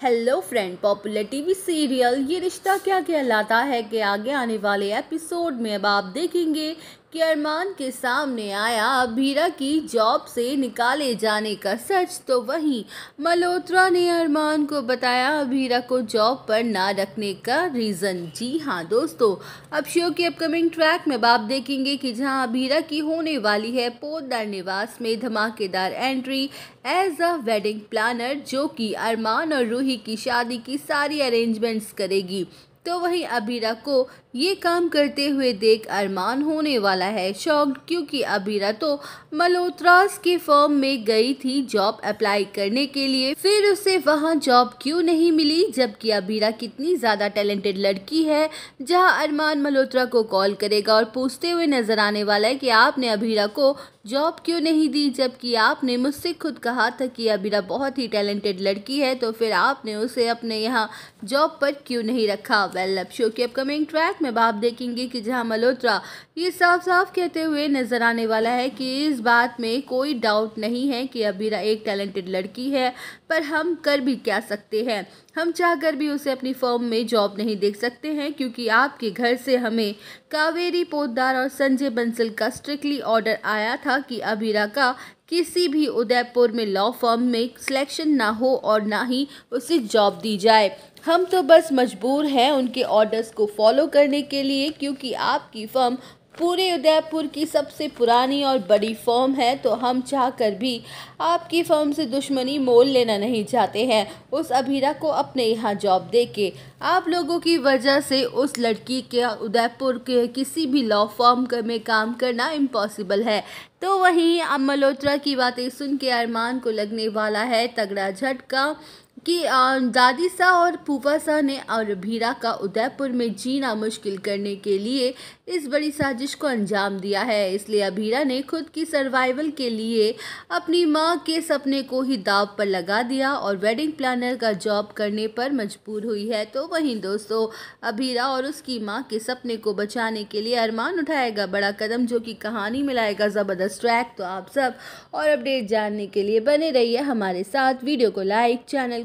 Hello friend popular TV serial ये रिश्ता क्या कहलाता है कि आगे आने वाले एपिसोड में अब आप देखेंगे कि अरमान के सामने आया अभीरा की जॉब से निकाले जाने का सच तो वहीं मल्होत्रा ने अरमान को बताया अभीरा को जॉब पर ना रखने का रीज़न। जी हाँ दोस्तों, अब शो के अपकमिंग ट्रैक में आप देखेंगे कि जहाँ अभीरा की होने वाली है पोदार निवास में धमाकेदार entry as a wedding planner जो कि अरमान और रूही की शादी की सारी अरेंजमेंट्स करेगी। तो वहीं अबीरा को ये काम करते हुए देख अरमान होने वाला है शॉक्ड, क्योंकि अबीरा तो मल्होत्रास के फर्म में गई थी जॉब अप्लाई करने के लिए। फिर उसे वहाँ जॉब क्यों नहीं मिली, जबकि अबीरा कितनी ज़्यादा टैलेंटेड लड़की है, जहाँ अरमान मल्होत्रा को कॉल करेगा और पूछते हुए नज़र आने वाला है कि आपने अबीरा को जॉब क्यों नहीं दी? जबकि आपने मुझसे खुद कहा था कि अबीरा बहुत ही टैलेंटेड लड़की है तो फिर आपने उसे अपने यहाँ जॉब पर क्यों नहीं रखा? वेल, अब शो के अपकमिंग ट्रैक में आप देखेंगे कि जहाँ मल्होत्रा ये साफ़ साफ़ कहते हुए नज़र आने वाला है कि इस बात में कोई डाउट नहीं है कि अबीरा एक टैलेंटेड लड़की है, पर हम कर भी क्या सकते हैं? हम चाहकर भी उसे अपनी फर्म में जॉब नहीं देख सकते हैं, क्योंकि आपके घर से हमें कावेरी पोदार और संजय बंसल का स्ट्रिक्टली ऑर्डर आया था कि अबीरा का किसी भी उदयपुर में लॉ फर्म में सिलेक्शन ना हो और ना ही उसे जॉब दी जाए। हम तो बस मजबूर हैं उनके ऑर्डर्स को फॉलो करने के लिए, क्योंकि आपकी फर्म पूरे उदयपुर की सबसे पुरानी और बड़ी फर्म है तो हम चाहकर भी आपकी फर्म से दुश्मनी मोल लेना नहीं चाहते हैं। उस अभीरा को अपने यहाँ जॉब दे के आप लोगों की वजह से उस लड़की के उदयपुर के किसी भी लॉ फर्म में काम करना इम्पॉसिबल है। तो वहीं मल्होत्रा की बातें सुन के अरमान को लगने वाला है, तगड़ा झटका। कि दादी सा और फूफा सा ने और भीरा का उदयपुर में जीना मुश्किल करने के लिए इस बड़ी साजिश को अंजाम दिया है। इसलिए अभीरा ने खुद की सर्वाइवल के लिए अपनी माँ के सपने को ही दाव पर लगा दिया और वेडिंग प्लानर का जॉब करने पर मजबूर हुई है। तो वहीं दोस्तों अभीरा और उसकी माँ के सपने को बचाने के लिए अरमान उठाएगा, बड़ा कदम जो कि कहानी में लाएगा, ज़बरदस्त ट्रैक तो आप सब और अपडेट जानने के लिए बने रहिए हमारे साथ। वीडियो को लाइक चैनल